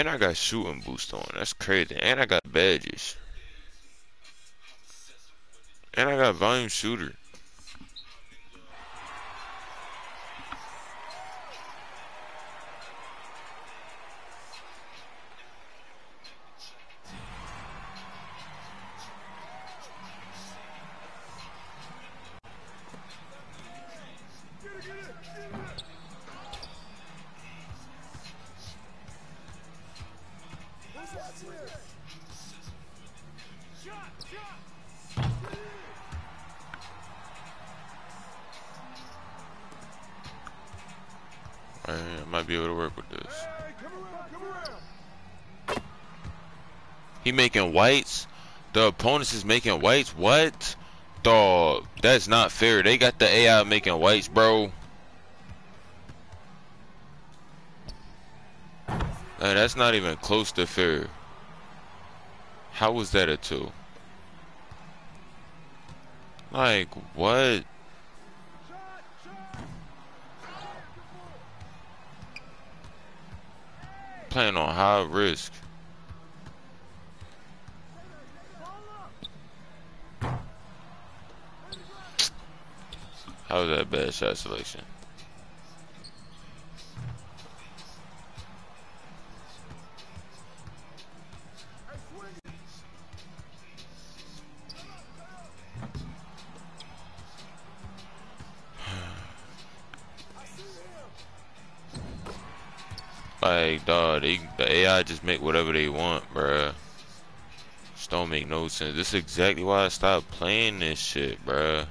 And I got shooting boost on. That's crazy. And I got badges. And I got volume shooter. I might be able to work with this. He making whites. The opponents is making whites. What? Dog, that's not fair. They got the AI making whites, bro. That's not even close to fair. How was that a two? Like, what? Playing on high risk. How was that bad shot selection? Like, dog, they, the AI just make whatever they want, bruh. Just don't make no sense. This is exactly why I stopped playing this shit, bruh.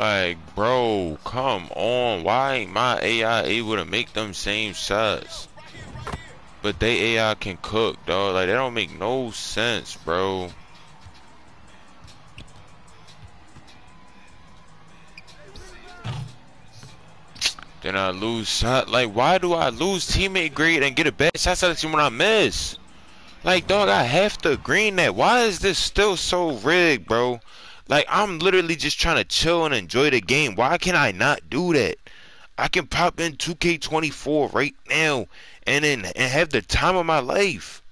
Like, bro, come on. Why ain't my AI able to make them same shots? But they AI can cook, dog. Like, that don't make no sense, bro. Then I lose shot. Like, why do I lose teammate grade and get a bad shot selection when I miss? Like, dog, I have to green that. Why is this still so rigged, bro? Like, I'm literally just trying to chill and enjoy the game. Why can I not do that? I can pop in 2K24 right now and then and have the time of my life.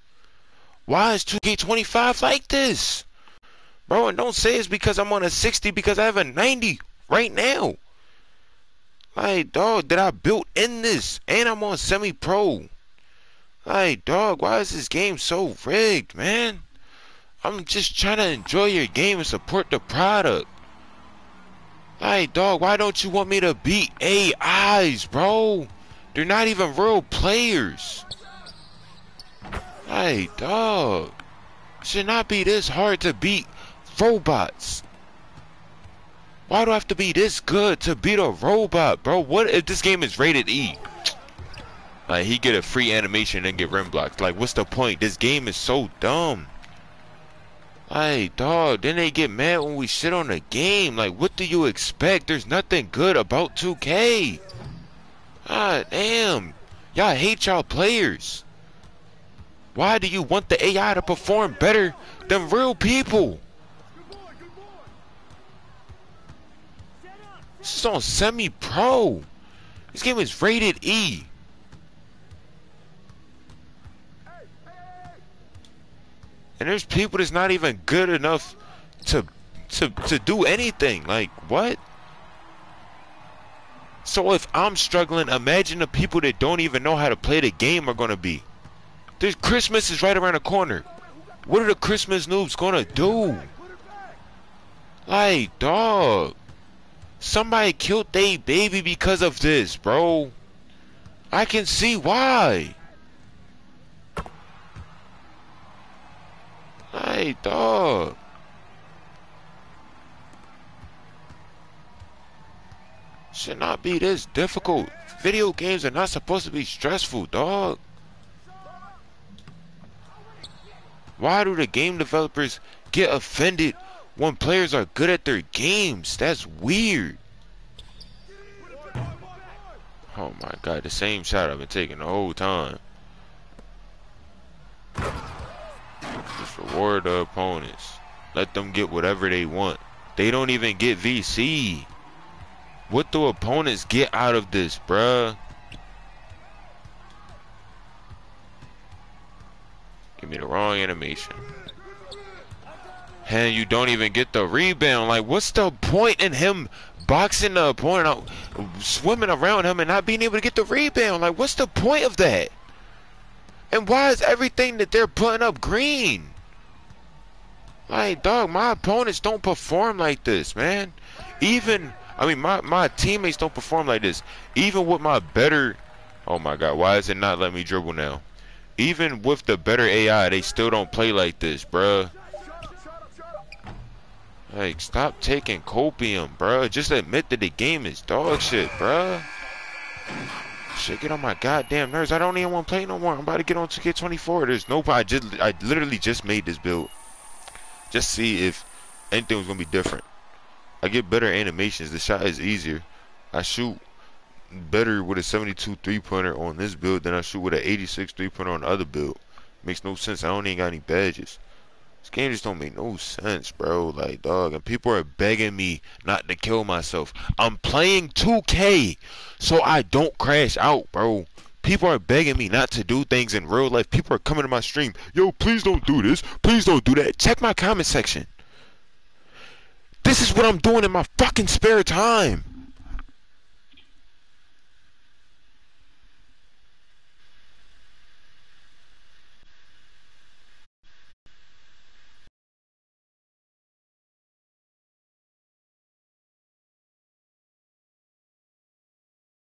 Why is 2K25 like this? Bro, and don't say it's because I'm on a 60 because I have a 90 right now. Like, dog, that I built in this. And I'm on semi-pro. Like, dog, why is this game so rigged, man? I'm just trying to enjoy your game and support the product. Like, dog, why don't you want me to beat AIs, bro? They're not even real players. Hey, dog. Should not be this hard to beat robots. Why do I have to be this good to beat a robot, bro? What if this game is rated E? Like, he get a free animation and get rim blocked. Like, what's the point? This game is so dumb. Hey, dog, then they get mad when we shit on the game. Like, what do you expect? There's nothing good about 2K. Ah, damn. Y'all hate y'all players. Why do you want the AI to perform better than real people? This is on semi-pro. This game is rated E. And there's people that's not even good enough to to to do anything. Like what? So if I'm struggling, imagine the people that don't even know how to play the game are gonna be. There's Christmas is right around the corner. What are the Christmas noobs gonna do? Like, dog. Somebody killed their baby because of this, bro. I can see why. Hey, dog. Should not be this difficult. Video games are not supposed to be stressful, dog. Why do the game developers get offended when players are good at their games? That's weird. Oh my god, the same shot I've been taking the whole time. Reward the opponents. Let them get whatever they want. They don't even get VC. What do opponents get out of this, bruh? Give me the wrong animation. And you don't even get the rebound. Like, what's the point in him boxing the opponent out, swimming around him and not being able to get the rebound? Like, what's the point of that? And why is everything that they're putting up green? Like, dog, my opponents don't perform like this, man. Even, I mean, my, my teammates don't perform like this. Even with my better, oh my God, why is it not letting me dribble now? Even with the better AI, they still don't play like this, bruh. Like, stop taking copium, bruh. Just admit that the game is dog shit, bruh. Shit, get on my goddamn nerves. I don't even want to play no more. I'm about to get on 2K24. There's no I just I literally just made this build. Just see if anything was gonna be different. I get better animations. The shot is easier. I shoot better with a 72 three-pointer on this build than I shoot with an 86 three-pointer on the other build. Makes no sense. I don't even got any badges. This game just don't make no sense, bro. Like, dog, and people are begging me not to kill myself. I'm playing 2K so I don't crash out, bro. People are begging me not to do things in real life. People are coming to my stream. Yo, please don't do this. Please don't do that. Check my comment section. This is what I'm doing in my fucking spare time.